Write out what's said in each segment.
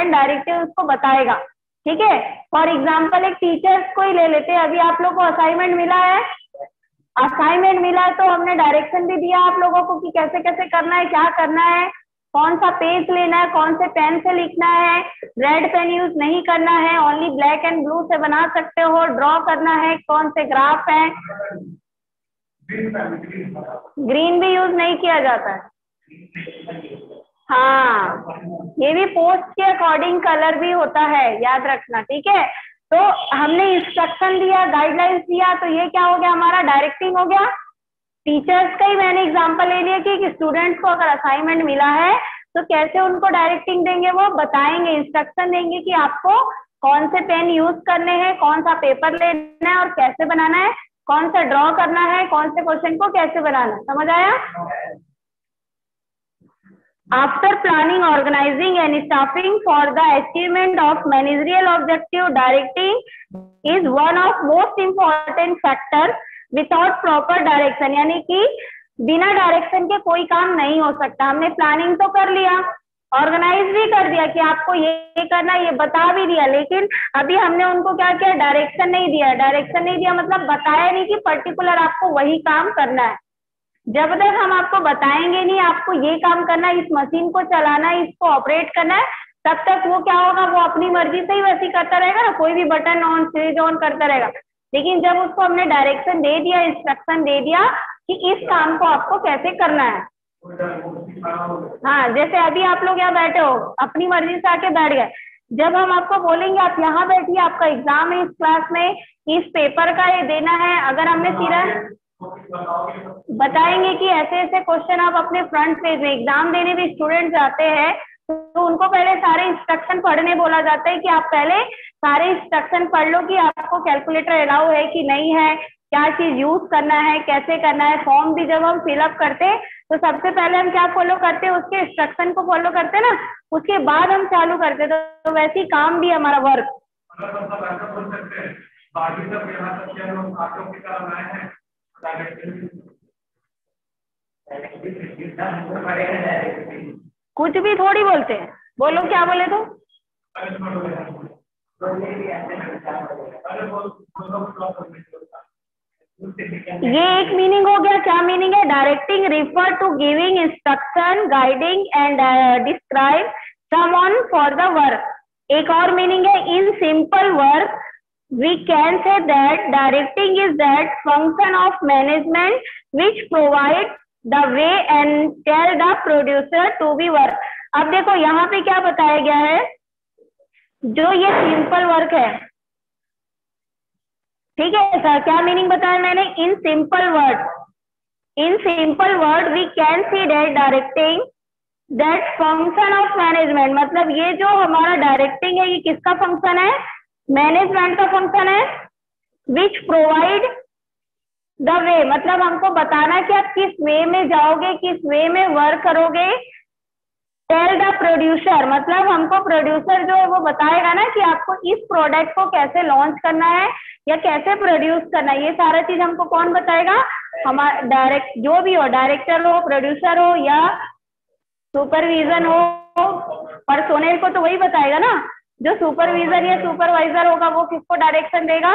Student directly उसको बताएगा, ठीक है? फॉर एग्ज़ाम्पल एक टीचर्स को ही ले लेते हैं। अभी आप लोग को असाइनमेंट मिला है। असाइनमेंट मिला है तो हमने डायरेक्शन भी दिया आप लोगों को कि कैसे कैसे करना है, क्या करना है, कौन सा पेज लेना है, कौन से पेन से लिखना है रेड पेन यूज़ नहीं करना है ओनली ब्लैक एंड ब्लू से बना सकते हो ड्रॉ करना है, कौन से ग्राफ है। ग्रीन भी यूज़ नहीं किया जाता है। हाँ। ये भी पोस्ट के अकॉर्डिंग कलर भी होता है, याद रखना, ठीक है? तो हमने इंस्ट्रक्शन दिया गाइडलाइंस दिया तो ये क्या हो गया हमारा? डायरेक्टिंग हो गया। टीचर्स का ही मैंने एग्जांपल ले लिया कि स्टूडेंट्स को अगर असाइनमेंट मिला है तो कैसे उनको डायरेक्टिंग देंगे वो? बताएँगे इंस्ट्रक्शन देंगे कि आपको कौन से पेन यूज़ करने हैं, कौन सा पेपर लेना है और कैसे बनाना है, कौन सा ड्रॉ करना है, कौन से क्वेश्चन को कैसे बनाना समझ आया? After planning, organizing and staffing for the achievement of managerial objective, directing is one of most important factors. Without proper direction, यानी कि बिना डायरेक्शन के कोई काम नहीं हो सकता हमने प्लानिंग तो कर लिया ऑर्गेनाइज भी कर दिया कि आपको ये करना ये बता भी दिया लेकिन अभी हमने उनको क्या किया डायरेक्शन नहीं दिया डायरेक्शन नहीं दिया मतलब बताया नहीं कि पर्टिकुलर आपको वही काम करना है जब तक हम आपको बताएँगे नहीं आपको ये काम करना है इस मशीन को चलाना है इसको ऑपरेट करना है तब तक वो क्या होगा वो अपनी मर्ज़ी से ही वैसे करता रहेगा ना कोई भी बटन ऑन स्विच ऑन करता रहेगा। लेकिन जब उसको हमने डायरेक्शन दे दिया इंस्ट्रक्शन दे दिया कि इस काम को आपको कैसे करना है। हाँ जैसे अभी आप लोग यहाँ बैठे हो अपनी मर्ज़ी से आके बैठ गए। जब हम आपको बोलेंगे आप यहाँ बैठिए आपका एग्ज़ाम है इस क्लास में इस पेपर का ये देना है अगर हमने सीधा बताएँगे कि ऐसे ऐसे क्वेश्चन आप अपने फ्रंट पेज में एग्ज़ाम देने भी स्टूडेंट जाते हैं तो उनको पहले सारे इंस्ट्रक्शन पढ़ने बोला जाता है कि आप पहले सारे इंस्ट्रक्शन पढ़ लो कि आपको कैलकुलेटर अलाउ है कि नहीं है क्या चीज़ यूज़ करना है कैसे करना है फॉर्म भी जब हम फिलअप करते हैं तो सबसे पहले हम क्या फॉलो करते हैं उसके इंस्ट्रक्शन को फॉलो करते ना उसके बाद हम चालू करते तो, वैसे ही काम भी हमारा वर्क बाकी सब यहाँ हम आए हैं कुछ भी थोड़ी बोलते हैं। बोलो, क्या बोले तो ये एक मीनिंग हो गया। क्या मीनिंग है? Directing refer to giving instruction guiding and describe summon for the work एक और मीनिंग है in simple work we can say that directing is that function of management which provides the way and tell the producer to be work. अब देखो, यहाँ पे क्या बताया गया है? जो ये सिंपल वर्क है। ठीक है सर क्या मीनिंग बताया मैंने? In simple word in simple word we can see that directing that function of management मतलब ये जो हमारा डायरेक्टिंग है, ये किसका फ़ंक्शन है? मैनेजमेंट का फ़ंक्शन है विच प्रोवाइड द वे मतलब हमको बताना कि आप किस वे में जाओगे, किस वे में वर्क करोगे. टेल द प्रोड्यूसर मतलब हमको प्रोड्यूसर जो है वो बताएगा ना कि आपको इस प्रोडक्ट को कैसे लॉन्च करना है, या कैसे प्रोड्यूस करना है. ये सारा चीज़ हमको कौन बताएगा? हमारा डायरेक्ट जो भी हो डायरेक्टर हो प्रोड्यूसर हो, या सुपरविजन हो पर सोनेल को तो वही बताएगा ना. जो सुपरविजर या सुपरवाइजर होगा, वो किसको डायरेक्शन देगा?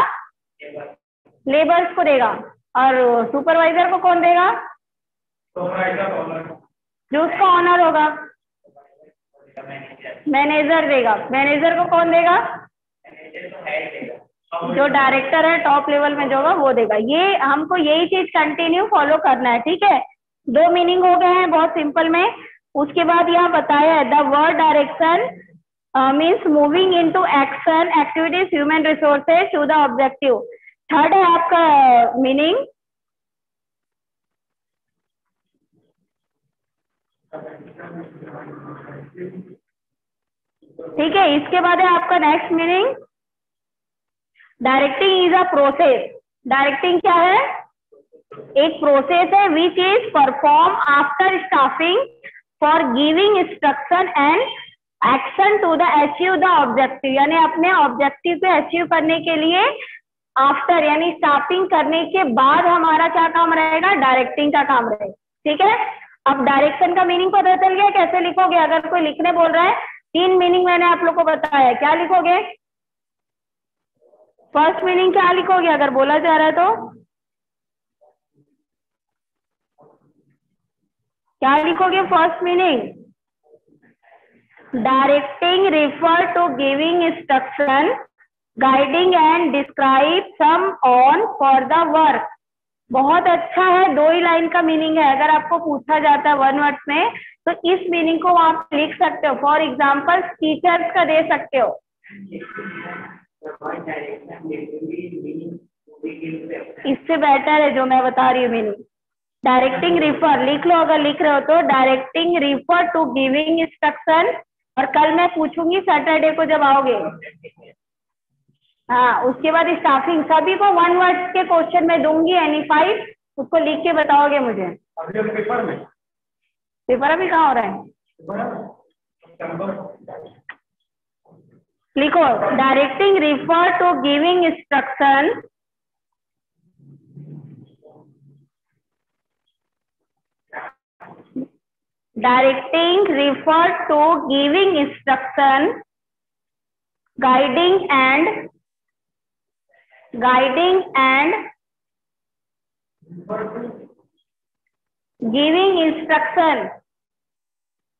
लेबर्स को देगा। और सुपरवाइजर को कौन देगा? जो उसका ऑनर होगा। मैनेजर देगा। मैनेजर को कौन देगा? जो डायरेक्टर है टॉप लेवल में जो होगा, वो देगा। ये हमको यही चीज़ कंटिन्यू फॉलो करना है, ठीक है? दो मीनिंग हो गए हैं बहुत सिंपल में। उसके बाद यहाँ बताया है the word direction uh, means moving into action activities human resources to the objective. Third है आपका मीनिंग ठीक है इसके बाद है आपका next meaning directing is a process directing क्या है? एक प्रोसेस है which is perform after staffing for giving instruction and action to the achieve the objective यानी अपने ऑब्जेक्टिव पे अचीव करने के लिए आफ्टर यानी स्टार्टिंग करने के बाद हमारा क्या काम रहेगा? डायरेक्टिंग का काम रहेगा। ठीक है? अब डायरेक्शन का मीनिंग पता चल गया, कैसे लिखोगे? अगर कोई लिखने बोल रहा है, तीन मीनिंग मैंने आप लोग को बताया, क्या लिखोगे? फ़र्स्ट मीनिंग क्या लिखोगे? अगर बोला जा रहा है तो? क्या लिखोगे? First meaning directing refer to giving instruction guiding and describe summon for the work बहुत अच्छा है, दो ही लाइन का मीनिंग है। अगर आपको पूछा जाता है वन वर्ड में तो इस मीनिंग को आप लिख सकते हो। फॉर एग्ज़ाम्पल टीचर्स का दे सकते हो। इससे बेटर है जो मैं बता रही हूँ मीनिंग डायरेक्टिंग रिफर लिख लो। अगर लिख रहे हो तो directing refer to giving instruction और कल मैं पूछूँगी सैटरडे को जब आओगे। हाँ उसके बाद स्टाफिंग सभी को वन वर्ड के क्वेश्चन में दूँगी एनी फाइव उसको लिख के बताओगे मुझे। पेपर में। पेपर अभी कहाँ हो रहा है? लिखो directing refer to giving instruction directing refers to giving instruction guiding and guiding and giving instruction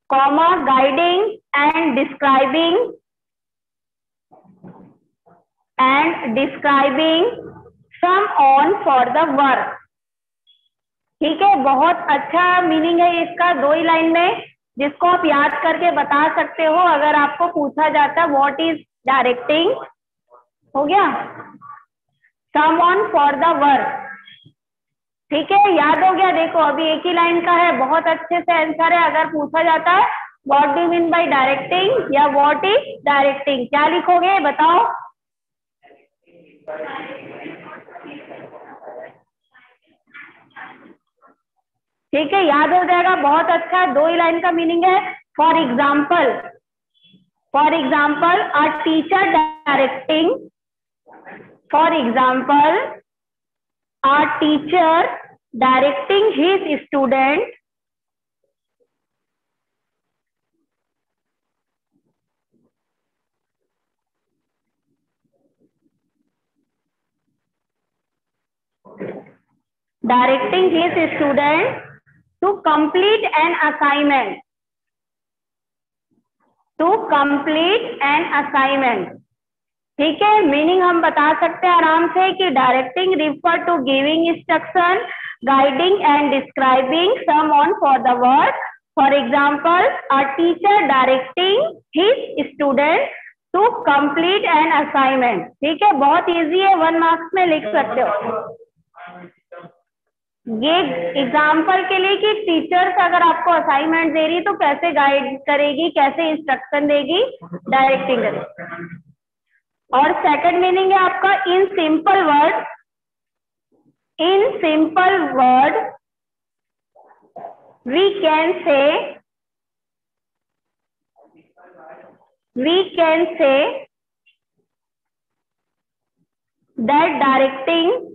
comma guiding and describing and describing some on for the work ठीक है, बहुत अच्छा मीनिंग है इसका, दो ही लाइन में, जिसको आप याद करके बता सकते हो, अगर आपको पूछा जाता व्हाट इज़ डायरेक्टिंग हो गया? सम ऑन फॉर द वर्क ठीक है, याद हो गया? देखो, अभी एक ही लाइन का है, बहुत अच्छे से आंसर है, अगर पूछा जाता है what do mean by directing या व्हाट इज़ डायरेक्टिंग क्या लिखोगे? बताओ. ठीक है, याद हो जाएगा, बहुत अच्छा दो ही लाइन का मीनिंग है। For example for example a teacher directing for example a teacher directing his student directing his student to complete an assignment. To complete an assignment. ठीक है? मीनिंग हम बता सकते हैं आराम से कि directing refer to giving instruction guiding and describing summon for the work for example a teacher directing his student to complete an assignment ठीक है? बहुत इजी है वन मार्क्स में लिख सकते हो। ये एग्ज़ाम्पल के लिए कि टीचर्स अगर आपको असाइनमेंट दे रही है तो कैसे गाइड करेगी, कैसे इंस्ट्रक्शन देगी डायरेक्टिंग करेगी? और सेकंड मीनिंग है आपका in simple word in simple word we can say we can say that directing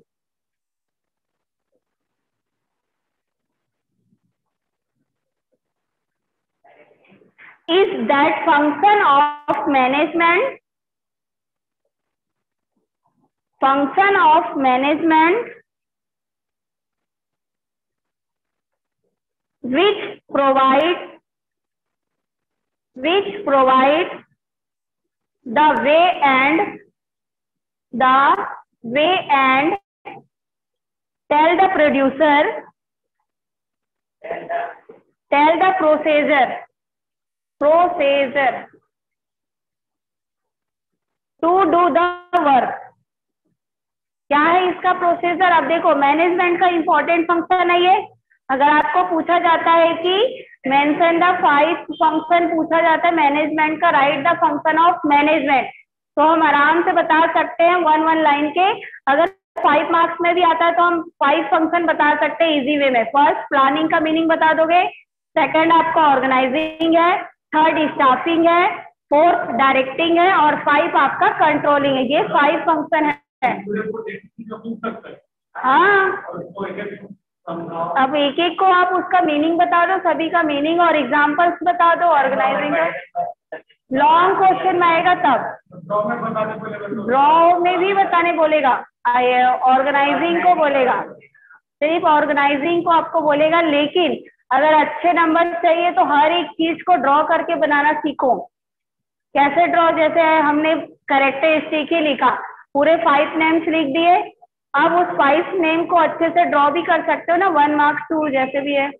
is that function of management? Function of management which provide which provide the way and the way and tell the producer tell the procedure procedure to do the work क्या है इसका processor अब देखो management का important function है ये। अगर आपको पूछा जाता है कि मेंशन द फाइव फ़ंक्शन पूछा जाता है मैनेजमेंट का right the function of management तो हम आराम से बता सकते हैं वन वन लाइन के। अगर फाइव मार्क्स में भी आता है तो हम फाइव फ़ंक्शन बता सकते हैं इजी वे में। फ़र्स्ट प्लानिंग का मीनिंग बता दोगे। सेकंड आपका ऑर्गेनाइजिंग है। थर्ड स्टाफिंग है फोर्थ डायरेक्टिंग है और फाइव आपका कंट्रोलिंग है। ये फाइव फ़ंक्शन है। हाँ। अब एक एक को आप उसका मीनिंग बता दो, सभी का मीनिंग और एग्जाम्पल्स बता दो ऑर्गेनाइजिंग का। लॉन्ग क्वेश्चन में आएगा तब। ड्रॉ में भी बताने बोलेगा। ऑर्गेनाइजिंग को बोलेगा। सिर्फ़ ऑर्गेनाइजिंग को आपको बोलेगा, लेकिन अगर अच्छे नंबर चाहिए तो हर एक चीज़ को ड्रॉ करके बनाना सीखो। कैसे ड्रॉ जैसे हमने करेक्टरिस्टिक ही लिखा। पूरे फाइव नेम्स लिख दिए। अब उस फाइव नेम को अच्छे से ड्रॉ भी कर सकते हो ना? वन मार्क्स टू जैसे भी है।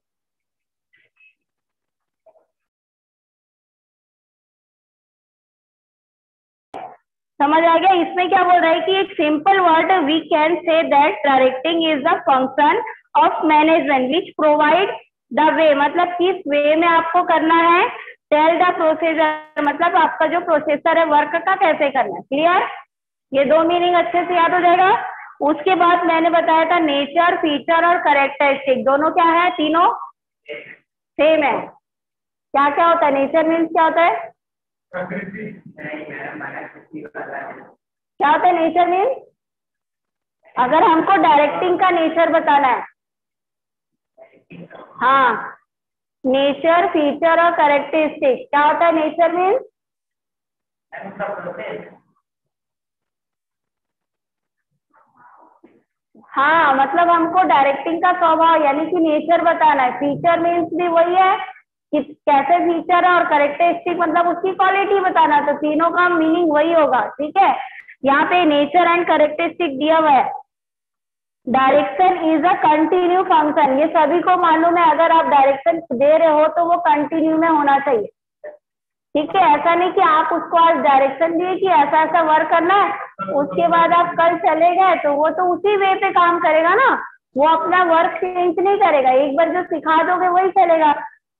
समझ आ गया? इसमें क्या बोल रहा है कि एक simple word we can say that directing is the function of management which provide the way मतलब किस वे में आपको करना है? टेल द प्रोसीजर मतलब आपका जो प्रोसेसर है वर्क का कैसे करना है? क्लियर ये दो मीनिंग अच्छे से याद हो जाएगा। उसके बाद मैंने बताया था नेचर फीचर और करेक्टरिस्टिक दोनों क्या है? तीनों सेम है। क्या क्या होता है? नेचर मीन्स क्या होता है? क्या होता है? नेचर मीन्स अगर हमको डायरेक्टिंग का नेचर बताना है हाँ। नेचर फीचर और करेक्टरिस्टिक क्या होता है नेचर मीन्स हाँ मतलब हमको डायरेक्टिंग का स्वभाव, यानी कि नेचर बताना है। फीचर मीन्स भी वही है कि कैसे फीचर है और करेक्टरिस्टिक मतलब उसकी क्वालिटी बताना तो तीनों का मीनिंग वही होगा, ठीक है? यहाँ पे नेचर एंड करेक्टरिस्टिक दिया हुआ है। Direction is a continue function ये सभी को मालूम है, अगर आप डायरेक्शन दे रहे हो तो वो कंटिन्यू में होना चाहिए। ठीक है? ऐसा नहीं कि आप उसको आज डायरेक्शन दिए कि ऐसा ऐसा वर्क करना है, उसके बाद आप कल चले गए तो वो तो उसी वे पे काम करेगा ना। वो अपना वर्क चेंज नहीं करेगा। एक बार जो सिखा दोगे वही चलेगा।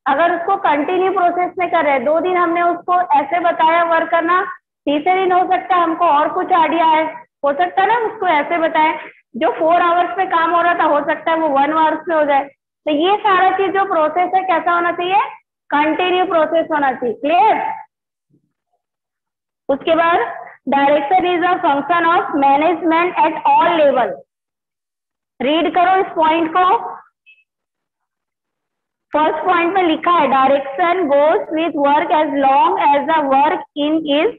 अगर उसको कंटिन्यू प्रोसेस में कर रहे दो दिन हमने उसको ऐसे बताया वर्क करना, तीसरे दिन हो सकता है हमको और कुछ आइडिया है हो सकता है ना उसको ऐसे बताए। जो फोर आवर्स में काम हो रहा था, हो सकता है वो वन आवर्स में हो जाए। तो ये सारा चीज़ जो प्रोसेस है, कैसा होना चाहिए? कंटिन्यू प्रोसेस होना चाहिए। क्लियर उसके बाद direction is a function of management at all level read करो इस पॉइंट को। फ़र्स्ट पॉइंट में लिखा है direction goes with work as long as the work in is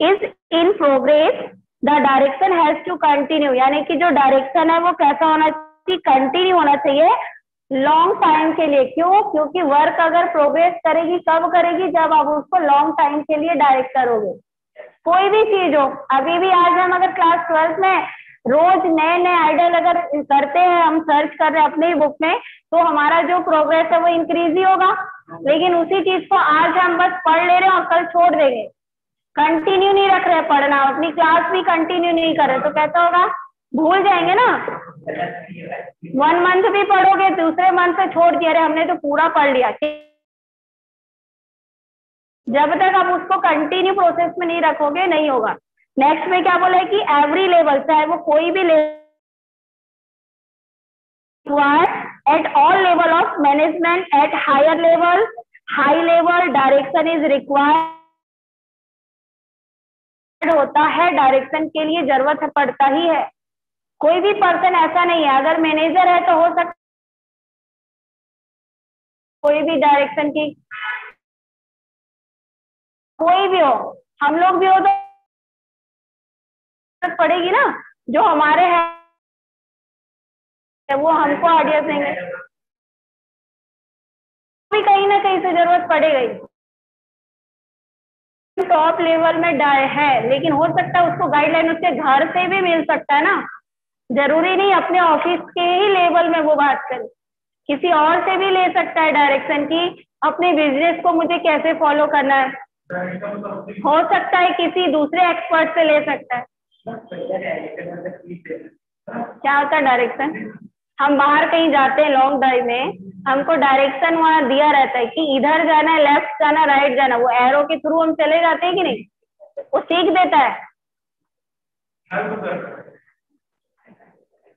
is in progress the direction has to continue यानी कि जो direction है वो कैसा होना चाहिए? कंटिन्यू होना चाहिए लॉन्ग टाइम के लिए। क्यों? क्योंकि वर्क अगर प्रोग्रेस करेगी कब करेगी, जब आप उसको लॉन्ग टाइम के लिए डायरेक्ट करोगे। कोई भी चीज़ हो, अभी भी आज हम अगर क्लास ट्वेल्थ में रोज नए नए आइडियल अगर करते हैं, हम सर्च कर रहे हैं अपने ही बुक में तो हमारा जो प्रोग्रेस है वो इंक्रीज ही होगा। लेकिन उसी चीज़ को आज हम बस पढ़ ले रहे हैं और कल छोड़ देंगे। कंटिन्यू नहीं रख रहे, पढ़ना, अपनी क्लास भी कंटिन्यू नहीं कर रहे तो कैसा होगा? भूल जाएँगे ना? वन मंथ भी पढ़ोगे, दूसरे मंथ से छोड़ दिया, अरे हमने तो पूरा पढ़ लिया। जब तक आप उसको कंटिन्यू प्रोसेस में नहीं रखोगे, नहीं होगा। नेक्स्ट में क्या बोला है कि एवरी लेवल चाहे वो कोई भी level at all level of management at higher level high level direction is required होता है डायरेक्शन के लिए ज़रूरत पड़ता ही है। कोई भी पर्सन ऐसा नहीं है, अगर मैनेजर है तो हो सकता कोई भी डायरेक्शन की, कोई भी हो, हम लोग भी हो तो पड़ेगी ना। जो हमारे है, वो हमको आइडिया देंगे। भी कहीं ना कहीं से ज़रूरत पड़ेगा टॉप लेवल में डाय है, लेकिन हो सकता है उसको गाइडलाइन उसके घर से भी मिल सकता है ना। ज़रूरी नहीं अपने ऑफ़िस के ही लेवल में वो बात करे। किसी और से भी ले सकता है डायरेक्शन की अपने बिज़नेस को मुझे कैसे फॉलो करना है। हो सकता है किसी दूसरे एक्सपर्ट से ले सकता है। क्या होता है डायरेक्शन हम बाहर कहीं जाते हैं लॉन्ग ड्राइव में। हमको डायरेक्शन वहाँ दिया रहता है कि इधर जाना है लेफ़्ट जाना राइट जाना। वो एरो के थ्रू हम चले जाते हैं कि नहीं? वो सीख देता है।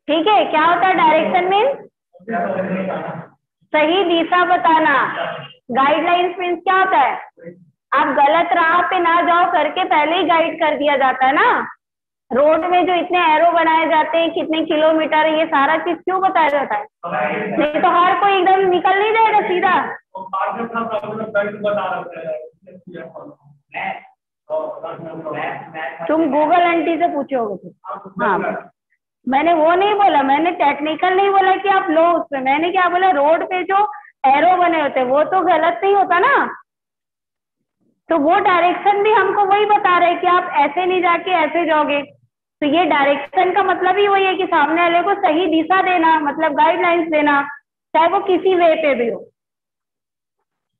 ठीक है क्या होता है डायरेक्शन मीन सही दिशा बताना। गाइडलाइंस मीन्स क्या होता है? आप गलत राह पे ना जाओ करके पहले ही गाइड कर दिया जाता है ना? रोड में जो इतने एरो बनाए जाते हैं, कितने किलोमीटर ये सारा चीज़ क्यों बताया जाता है? नहीं तो हर कोई एकदम निकल नहीं जाएगा सीधा। तुम गूगल आंटी से पूछोगे तुम हाँ। मैंने वो नहीं बोला, मैंने टेक्निकल नहीं बोला कि आप लो उसमें मैंने क्या बोला, रोड पे जो एरो बने होते वो तो गलत नहीं होता ना। तो वो डायरेक्शन भी हमको वही बता रहे कि आप ऐसे नहीं जाके ऐसे जाओगे। तो ये डायरेक्शन का मतलब ही वही है कि सामने वाले को सही दिशा देना मतलब गाइडलाइंस देना, चाहे वो किसी वे पे भी हो।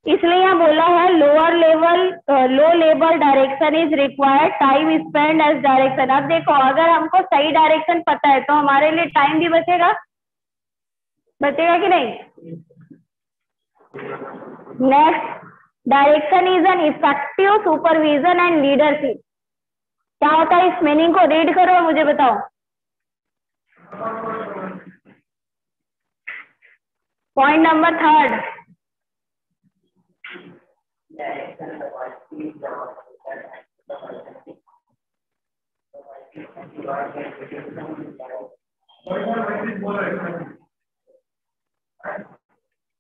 इसलिए यहाँ बोला है lower level low level direction is required time spend as direction अब देखो, अगर हमको सही डायरेक्शन पता है तो हमारे लिए टाइम भी बचेगा। बचेगा कि नहीं? Next direction is an effective supervision and leadership क्या होता है इस मीनिंग को रीड करो और मुझे बताओ। पॉइंट नंबर थर्ड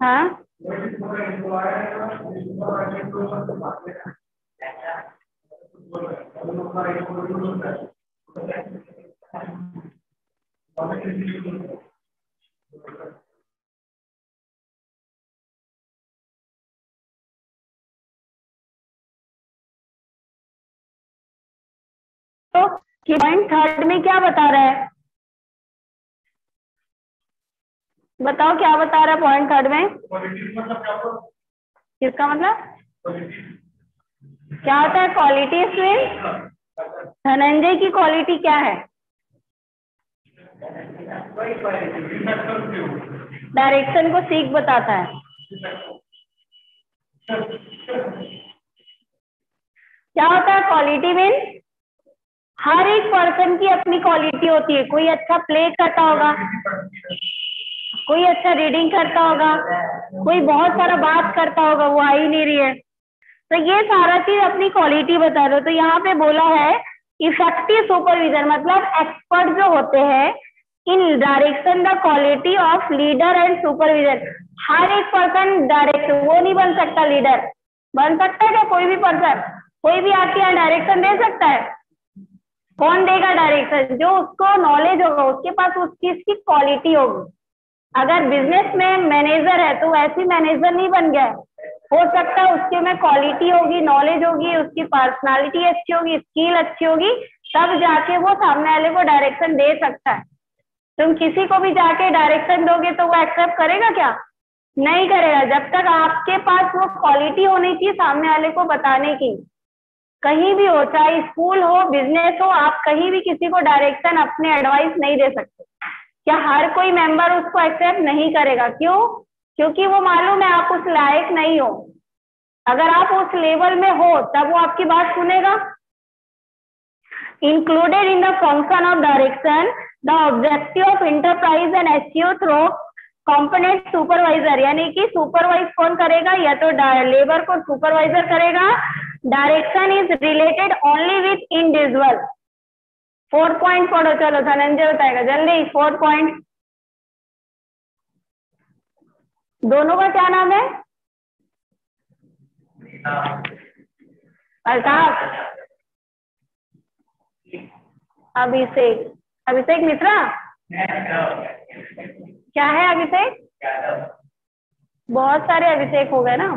हाँ? तो पॉइंट थर्ड में क्या बता रहा है? बताओ क्या बता रहा है पॉइंट थर्ड में? किसका मतलब? क्या होता है क्वालिटी इसमें धनंजय की क्वालिटी क्या है? डायरेक्शन को सीख बताता है। क्या होता है क्वालिटी मीन हर एक पर्सन की अपनी क्वालिटी होती है। कोई अच्छा प्ले करता होगा, कोई अच्छा रीडिंग करता होगा, कोई बहुत सारा बात करता होगा, वो आ ही नहीं रही है। तो ये सारा चीज़ अपनी क्वालिटी बता दो तो यहाँ पे बोला है इफ़ेक्टिव सुपरविजन मतलब एक्सपर्ट जो होते हैं in direction the quality of leader and supervision हर एक पर्सन डायरेक्ट वो नहीं बन सकता लीडर बन सकता है क्या? कोई भी पर्सन कोई भी आके यहाँ डायरेक्शन दे सकता है। कौन देगा डायरेक्शन जो उसको नॉलेज होगा, उसके पास उस चीज़ की क्वालिटी होगी। अगर बिज़नेस में मैनेजर है तो वैसी मैनेजर नहीं बन गया। हो सकता है उसके में क्वालिटी होगी नॉलेज होगी, उसकी पर्सनालिटी अच्छी होगी स्किल अच्छी होगी, तब जाके वो सामने वाले को डायरेक्शन दे सकता है। तुम किसी को भी जाके डायरेक्शन दोगे तो वो एक्सेप्ट करेगा क्या? नहीं करेगा। जब तक आपके पास वो क्वालिटी होनी चाहिए सामने वाले को बताने की। कहीं भी हो, चाहे स्कूल हो बिज़नेस हो, आप कहीं भी किसी को डायरेक्शन अपने एडवाइस नहीं दे सकते। क्या हर कोई मेंबर उसको एक्सेप्ट नहीं करेगा? क्यों? क्योंकि वो मालूम है आप उस लायक नहीं हो। अगर आप उस लेवल में हो, तब वो आपकी बात सुनेगा। Included in the function of direction the objective of enterprise and CEO through component supervisor यानी कि सुपरवाइज कौन करेगा? या तो लेबर को सुपरवाइजर करेगा। Direction is related only with individual four point पढ़ो, चलो धनंजय बताएगा। जल्दी फोर पॉइंट दोनों का क्या नाम है? अल्ताफ। अभिषेक। अभिषेक मित्रा? क्या है अभिषेक? बहुत सारे अभिषेक हो गए ना।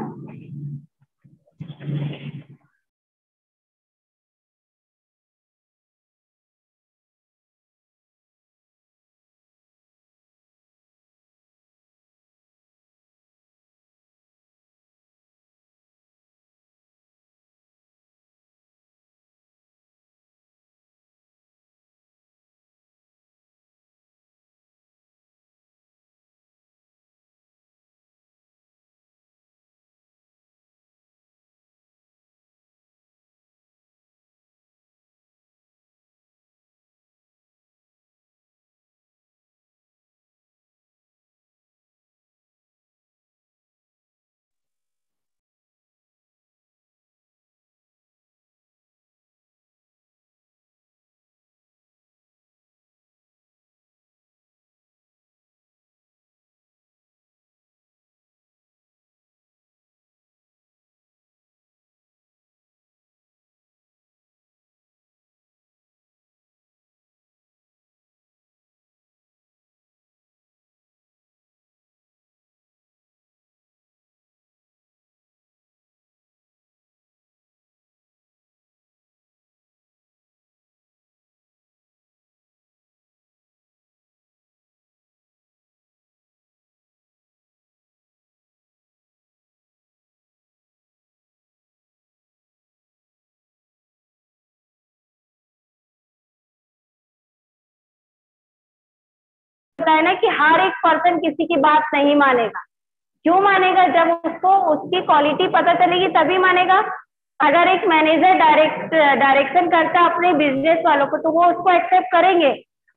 है ना कि हर एक पर्सन किसी की बात नहीं मानेगा। क्यों मानेगा? जब उसको उसकी क्वालिटी पता चलेगी तभी मानेगा। अगर एक मैनेजर डायरेक्ट डायरेक्शन करता है अपने बिज़नेस वालों को तो वो उसको एक्सेप्ट करेंगे।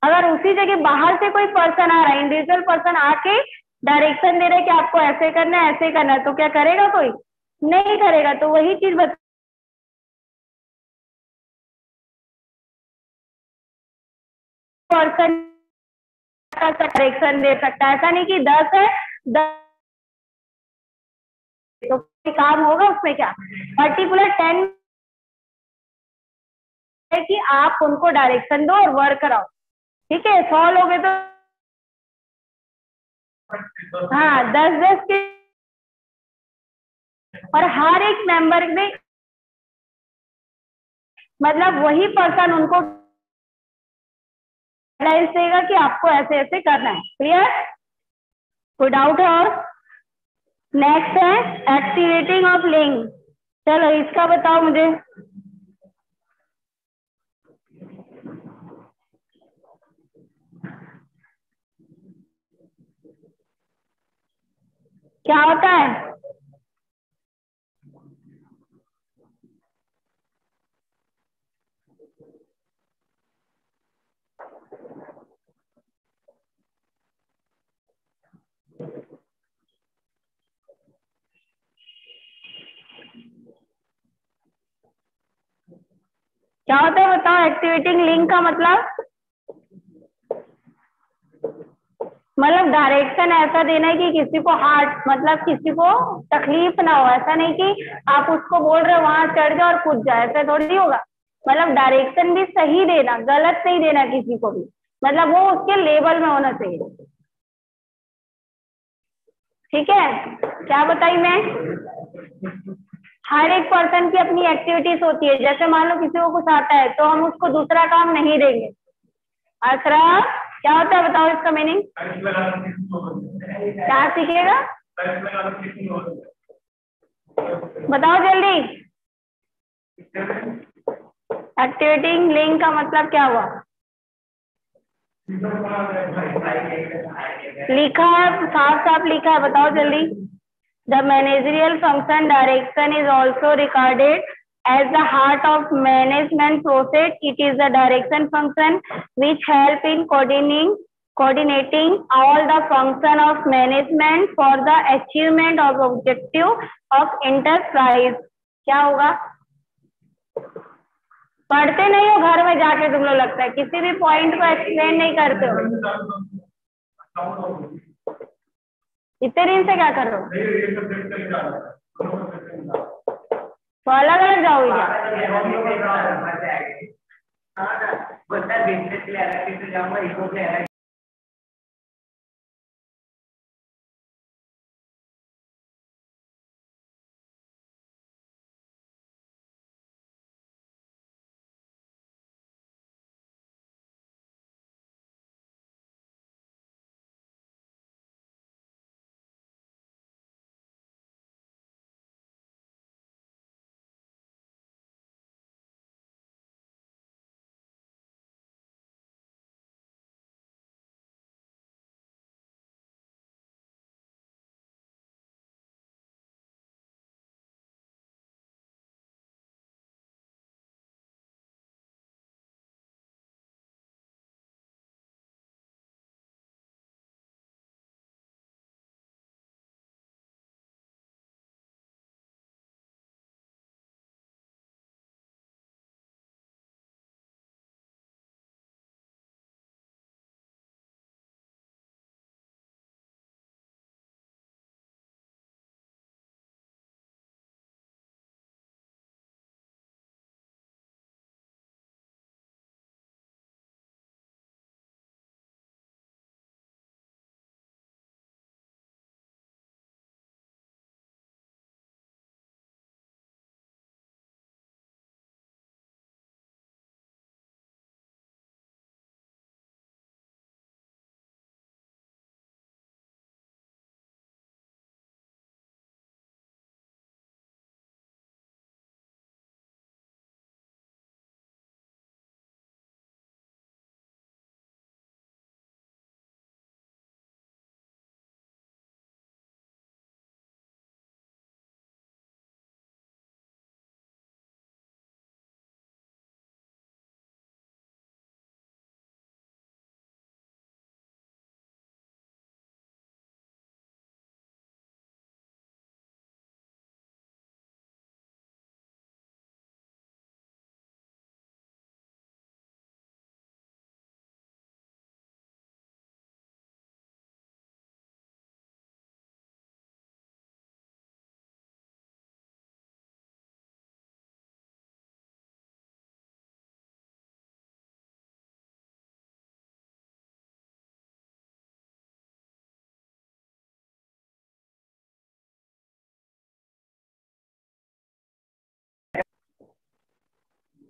अगर उसी जगह बाहर से कोई पर्सन आ रहा है इंडिविजुअल पर्सन आके डायरेक्शन दे रहे कि आपको ऐसे करना है, ऐसे करना है तो क्या करेगा कोई? नहीं करेगा तो वही चीज़ बता पर्सन डायरेक्शन दे सकता है। ऐसा नहीं कि दस है, दस। तो काम होगा उसमें क्या? पर्टिकुलर टेन है कि आप उनको डायरेक्शन दो और वर्क कराओ। ठीक है? सौ लोग तो हाँ दस दस के और हर एक मेंबर में मतलब वही पर्सन उनको गाइडलाइंस देगा कि आपको ऐसे ऐसे करना है। क्लियर कोई डाउट है और? नेक्स्ट है एक्टिवेटिंग ऑफ़ लिंक चलो, इसका बताओ मुझे। क्या होता है? क्या होता है बताओ एक्टिवेटिंग लिंक का मतलब? मतलब डायरेक्शन ऐसा देना है कि किसी को हार्ट मतलब किसी को तकलीफ़ ना हो। ऐसा नहीं कि आप उसको बोल रहे हो, वहाँ चढ़ जाओ और कूद जाए ऐसा थोड़ी होगा। मतलब डायरेक्शन भी सही देना, गलत नहीं देना किसी को भी। मतलब वो उसके लेवल में होना चाहिए। ठीक है? क्या बताई मैं? हर एक पर्सन की अपनी एक्टिविटीज़ होती है। जैसे मान लो किसी को कुछ आता है तो हम उसको दूसरा काम नहीं देंगे। अखरा क्या होता है बताओ इसका मीनिंग क्या सीखेगा? बताओ जल्दी। एक्टिवेटिंग लिंक का मतलब क्या हुआ? लिखा है साफ़ साफ़ लिखा है, बताओ जल्दी। The managerial function direction is also regarded as the heart of management process. It is the direction function which help in coordinating coordinating all the function of management for the achievement of objective of enterprise. क्या होगा पढ़ते नहीं हो घर में जाके तुम लोग लगता है किसी भी पॉइंट को एक्सप्लेन नहीं करते हो इतने दिन से क्या कर रहे हो तो अलग अलग जाओगे क्या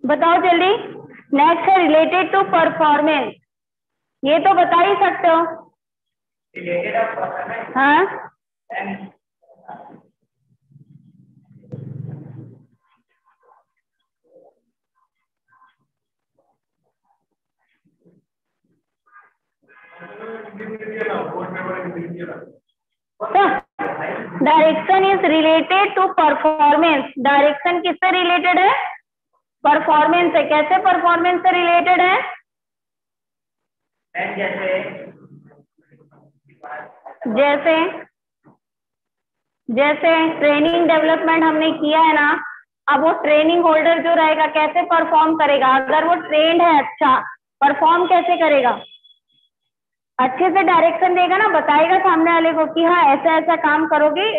बताओ जल्दी। नेक्स्ट है रिलेटेड टू परफॉर्मेंस ये तो बता ही सकते हो। हाँ। Direction is related to performance direction किससे रिलेटेड है? परफॉर्मेंस है। कैसे परफॉर्मेंस से रिलेटेड है? जैसे जैसे ट्रेनिंग डेवलपमेंट हमने किया है ना अब वो ट्रेनिंग होल्डर जो रहेगा कैसे परफॉर्म करेगा? अगर वो ट्रेंड है अच्छा परफॉर्म कैसे करेगा? अच्छे से डायरेक्शन देगा ना बताएगा सामने वाले को कि हाँ ऐसा ऐसा काम करोगे